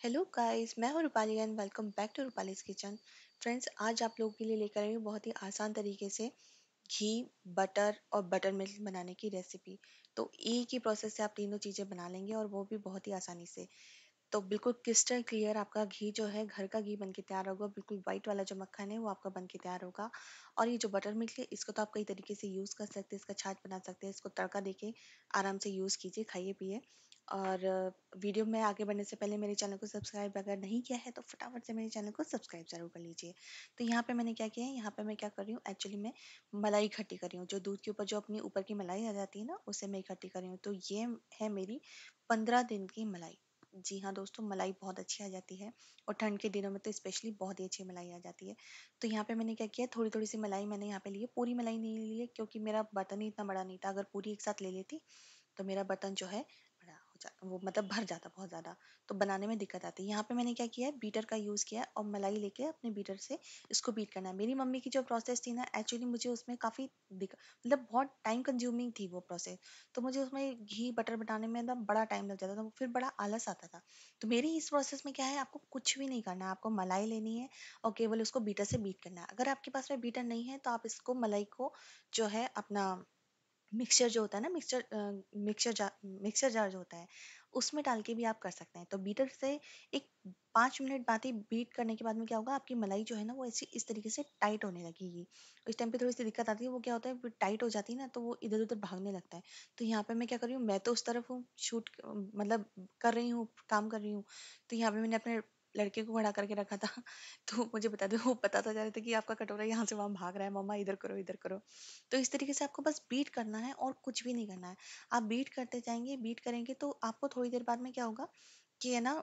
Hello guys मैं हूँ Rupali and welcome back to Rupali's kitchen friends आज आप लोगों के लिए लेकर आई हूँ बहुत ही आसान तरीके से घी बटर और बटर मिल्क बनाने की रेसिपी तो एक ही प्रोसेस से आप तीनों चीज़ें बना लेंगे और वो भी बहुत ही आसानी से. तो बिल्कुल क्रिस्टल क्लियर आपका घी जो है, घर का घी बन के तैयार होगा बिल्कुल वाइट वाला जो मक्खन है वो आपका बन के तैयार होगा। और ये जो बटर मिल्क है, इसको तो आप कई तरीके से यूज़ कर सकते हैं, इसका छाछ बना सकते हैं, इसको तड़का देके आराम से यूज़ कीजिए, खाइए, पिए। और वीडियो में आगे बढ़ने से पहले मेरे चैनल को सब्सक्राइब अगर नहीं किया है तो फटाफट से मेरे चैनल को सब्सक्राइब ज़रूर कर लीजिए। तो यहाँ पे मैंने क्या किया है, यहाँ पे मैं क्या कर रही हूँ एक्चुअली मैं मलाई इकट्ठी कर रही हूँ। जो दूध के ऊपर, जो अपनी ऊपर की मलाई आ जाती है ना, उसे मैं इकट्ठी कर रही हूँ। तो ये है मेरी पंद्रह दिन की मलाई। जी हाँ दोस्तों, मलाई बहुत अच्छी आ जाती है और ठंड के दिनों में तो स्पेशली बहुत ही अच्छी मलाई आ जाती है। तो यहाँ पे मैंने क्या किया थोड़ी थोड़ी सी मलाई मैंने यहाँ पे ली है। पूरी मलाई नहीं ली है क्योंकि मेरा बर्तन ही इतना बड़ा नहीं था। अगर पूरी एक साथ ले लेती तो मेरा बर्तन जो है वो मतलब भर जाता बहुत ज़्यादा तो बनाने में दिक्कत आती है। यहाँ पे मैंने क्या किया है, बीटर का यूज़ किया और मलाई लेके अपने बीटर से इसको बीट करना है। मेरी मम्मी की जो प्रोसेस थी ना, एक्चुअली मुझे उसमें काफ़ी दिक्कत मतलब बहुत टाइम कंज्यूमिंग थी वो प्रोसेस तो मुझे उसमें घी, बटर बनाने में एकदम बड़ा टाइम लग जाता था फिर बड़ा आलस आता था। तो मेरी इस प्रोसेस में क्या है, आपको कुछ भी नहीं करना आपको मलाई लेनी है और केवल उसको बीटर से बीट करना है। अगर आपके पास में बीटर नहीं है तो आप इसको, मलाई को जो है अपना मिक्सचर जो होता है ना, mixture mixture jar mixture jar जो होता है, उसमें डाल के भी आप कर सकते हैं। तो बीटर से एक पाँच मिनट बाद ही बीट करने के बाद में क्या होगा, आपकी मलाई जो है ना, वो ऐसी, इस तरीके से टाइट होने लगेगी। इस टाइम पे थोड़ी सी दिक्कत आती है, वो क्या होता है टाइट हो जाती है ना तो वो इधर उधर भागने लगता है। तो यहाँ पे मैं क्या कर रही हूँ, मैं तो उस तरफ़ हूँ, शूट मतलब कर रही हूँ, काम कर रही हूँ। तो यहाँ पे मैंने अपने लड़के को खड़ा करके रखा था। तो मुझे बता दो, वो बताता जा रहा था कि आपका कटोरा यहाँ से वहाँ भाग रहा है, मम्मा इधर करो इधर करो। तो इस तरीके से आपको बस बीट करना है और कुछ भी नहीं करना है। आप बीट करते जाएँगे बीट करेंगे तो आपको थोड़ी देर बाद में क्या होगा कि है ना,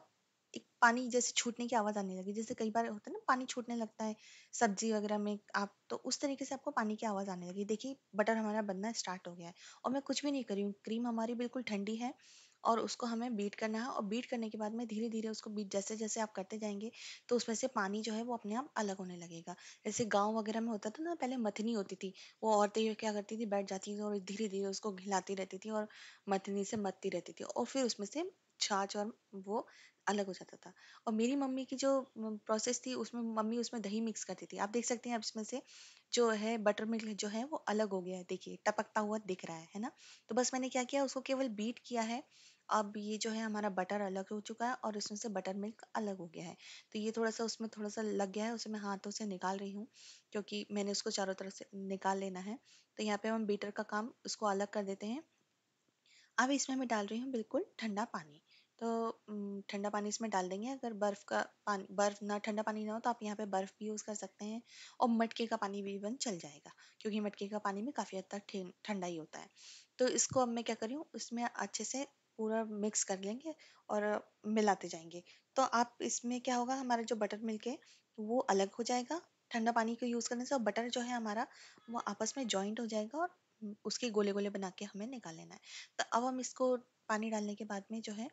एक पानी जैसे छूटने की आवाज़ आने लगी। जैसे कई बार होता है ना, पानी छूटने लगता है सब्ज़ी वगैरह में आप तो उस तरीके से आपको पानी की आवाज़ आने लगी। देखिए बटर हमारा बनना स्टार्ट हो गया है और मैं कुछ भी नहीं करी हूँ। क्रीम हमारी बिल्कुल ठंडी है। और उसको हमें बीट करना है और बीट करने के बाद में धीरे धीरे उसको बीट जैसे जैसे आप करते जाएँगे तो उसमें से पानी जो है वो अपने आप अलग होने लगेगा। जैसे गाँव वगैरह में होता था ना, पहले मथनी होती थी, वो औरतें क्या करती थी, बैठ जाती थी और धीरे धीरे उसको घिलाती रहती थी और मथनी से मथती रहती थी और फिर उसमें से छाछ और वो अलग हो जाता था। और मेरी मम्मी की जो प्रोसेस थी, उसमें मम्मी उसमें दही मिक्स करती थी। आप देख सकते हैं, अब इसमें से जो है बटर मिल्क जो है वो अलग हो गया है। देखिए, टपकता हुआ दिख रहा है है ना? तो बस मैंने क्या किया, उसको केवल बीट किया है अब ये जो है हमारा बटर अलग हो चुका है और इसमें से बटर मिल्क अलग हो गया है। तो ये थोड़ा सा उसमें थोड़ा सा लग गया है, उसे मैं हाथों से निकाल रही हूँ, क्योंकि मैंने उसको चारों तरफ़ से निकाल लेना है। तो यहाँ पे हम बीटर का काम उसको अलग कर देते हैं। अब इसमें मैं डाल रही हूँ बिल्कुल ठंडा पानी। तो ठंडा पानी इसमें डाल देंगे। अगर बर्फ़ का पानी, बर्फ़ ना, ठंडा पानी ना हो तो आप यहाँ पे बर्फ़ भी यूज़ कर सकते हैं और मटके का पानी भी इवन चल जाएगा, क्योंकि मटके का पानी में काफ़ी हद तक ठंडा ही होता है। तो इसको अब मैं क्या कर हूँ उसमें अच्छे से पूरा मिक्स कर लेंगे और मिलाते जाएँगे। तो आप इसमें क्या होगा, हमारा जो बटर मिल्क है, वो अलग हो जाएगा। ठंडा पानी को यूज़ करने से और बटर जो है हमारा, वो आपस में जॉइंट हो जाएगा और उसके गोले गोले बना के हमें निकाल लेना है। तो अब हम इसको पानी डालने के बाद में जो है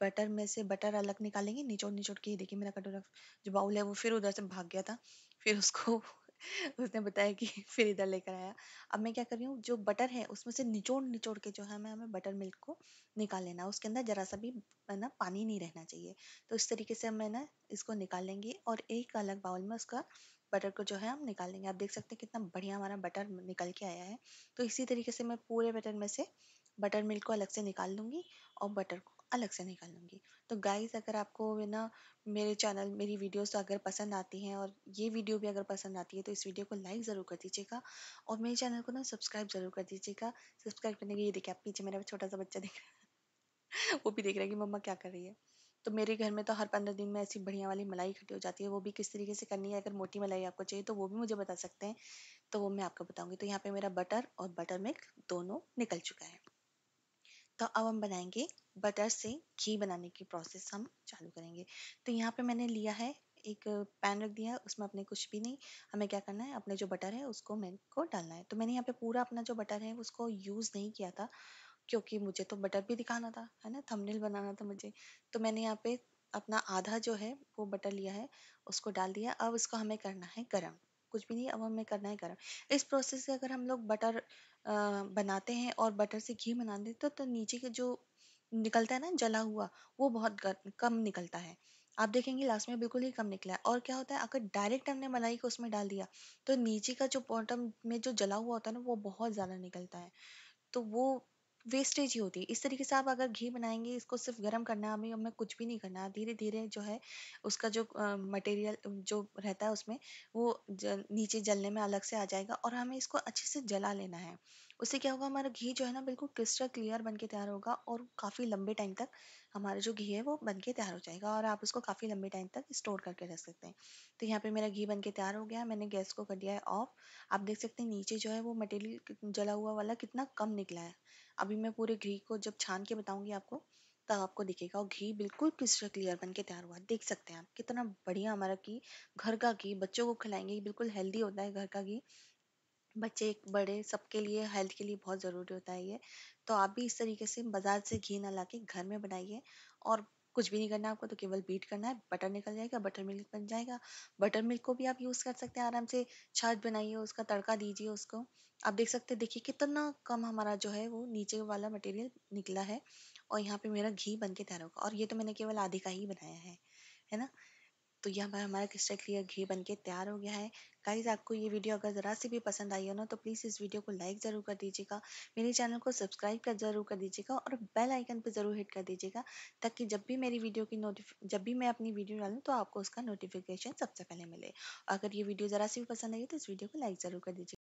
बटर में से बटर अलग निकालेंगे। निचोड़ निचोड़ के, देखिए मेरा कटोरा जो बाउल है, वो फिर उधर से भाग गया था। फिर उसको उसने बताया कि फिर इधर लेकर आया। अब मैं क्या कर रही हूँ, जो बटर है, उसमें से निचोड़ निचोड़ के जो है हमें हमें बटर मिल्क को निकाल लेना उसके अंदर जरा सा भी ना, पानी नहीं रहना चाहिए। तो इस तरीके से हम ना, इसको निकाल लेंगे और एक अलग बाउल में उसका बटर को जो है, हम निकाल लेंगे। आप देख सकते हैं कितना बढ़िया हमारा बटर निकल के आया है। तो इसी तरीके से मैं पूरे बटर में से बटर मिल्क को अलग से निकाल लूँगी और बटर को अलग से निकाल लूँगी। तो गाइस अगर आपको ना, मेरे चैनल मेरी वीडियोस अगर पसंद आती हैं और ये वीडियो भी अगर पसंद आती है तो इस वीडियो को लाइक ज़रूर कर दीजिएगा और मेरे चैनल को ना सब्सक्राइब ज़रूर कर दीजिएगा। सब्सक्राइब करने के ये देखिए, आप पीछे मेरा छोटा सा बच्चा देख रहा है। वो भी देख रहा है कि मम्मा क्या कर रही है। तो मेरे घर में तो हर पंद्रह दिन में ऐसी बढ़िया वाली मलाई इकट्ठी हो जाती है। वो भी किस तरीके से करनी है, अगर मोटी मलाई आपको चाहिए तो वो भी मुझे बता सकते हैं। तो वो मैं आपको बताऊँगी। तो यहाँ पे मेरा बटर और बटर मिल्क दोनों निकल चुका है। तो अब हम बनाएँगे बटर से घी बनाने की प्रोसेस हम चालू करेंगे। तो यहाँ पे मैंने लिया है, एक पैन रख दिया है, उसमें अपने कुछ भी नहीं, हमें क्या करना है, अपने जो बटर है उसको मेरे को डालना है। तो मैंने यहाँ पे पूरा अपना जो बटर है उसको यूज़ नहीं किया था, क्योंकि मुझे तो बटर भी दिखाना था, है ना थंबनेल बनाना था मुझे। तो मैंने यहाँ पे अपना आधा जो है वो बटर लिया है, उसको डाल दिया। अब इसको हमें करना है गर्म। कुछ भी नहीं अब हमें करना है गर्म। इस प्रोसेस से अगर हम लोग बटर बनाते हैं और बटर से घी बनाते हैं तो, तो नीचे के जो निकलता है ना जला हुआ वो बहुत कम निकलता है। आप देखेंगे लास्ट में बिल्कुल ही कम निकला है। और क्या होता है अगर डायरेक्ट हमने मलाई को उसमें डाल दिया तो नीचे का जो बॉटम में जो जला हुआ होता है ना वो बहुत ज़्यादा निकलता है। तो वो वेस्टेज ही होती है। इस तरीके से आप अगर घी बनाएँगे इसको सिर्फ़ गर्म करना है हमें हमें कुछ भी नहीं करना है। धीरे धीरे जो है उसका जो मटेरियल जो रहता है उसमें वो जल, नीचे जलने में अलग से आ जाएगा और हमें इसको अच्छे से जला लेना है। उससे क्या होगा हमारा घी जो है ना बिल्कुल क्रिस्टल क्लियर बन तैयार होगा और काफ़ी लंबे टाइम तक हमारा जो घी है वो बन तैयार हो जाएगा और आप उसको काफ़ी लंबे टाइम तक स्टोर करके रख सकते हैं। तो यहाँ पे मेरा घी बन तैयार हो गया मैंने गैस को कर दिया है ऑफ़। आप देख सकते हैं नीचे जो है वो मटेरियल जला हुआ वाला कितना कम निकला है। अभी मैं पूरे घी को जब छान के बताऊँगी आपको, तब आपको दिखेगा। और घी बिल्कुल क्रिस्टल क्लियर बन के तैयार हुआ देख सकते हैं आप कितना बढ़िया हमारा घी, घर का घी, बच्चों को खिलाएँगे, बिल्कुल हेल्दी होता है घर का घी। बच्चे बड़े सबके लिए, हेल्थ के लिए बहुत ज़रूरी होता है ये। तो आप भी इस तरीके से बाज़ार से घी ना लाके घर में बनाइए और कुछ भी नहीं करना आपको तो केवल बीट करना है बटर निकल जाएगा बटर मिल्क बन जाएगा। बटर मिल्क को भी आप यूज़ कर सकते हैं, आराम से छाछ बनाइए, उसका तड़का दीजिए उसको। आप देख सकते हैं, देखिए कितना कम हमारा जो है वो नीचे वाला मटेरियल निकला है और यहाँ पे मेरा घी बन के तैयार होगा। और ये तो मैंने केवल आधे का ही बनाया है है ना? तो यहाँ हमारा हमारा क्रिस्टल क्लियर घी बन के तैयार हो गया है। गाइज़ आपको ये वीडियो अगर ज़रा सी भी पसंद आई हो ना तो प्लीज़ इस वीडियो को लाइक ज़रूर कर दीजिएगा। मेरे चैनल को सब्सक्राइब कर, ज़रूर कर दीजिएगा और बेल आइकन पर ज़रूर हिट कर दीजिएगा, ताकि जब भी मेरी वीडियो की जब भी मैं अपनी वीडियो डालूँ तो आपको उसका नोटिफिकेशन सबसे पहले मिले। अगर ये वीडियो ज़रा सी भी पसंद आई तो इस वीडियो को लाइक ज़रूर कर दीजिएगा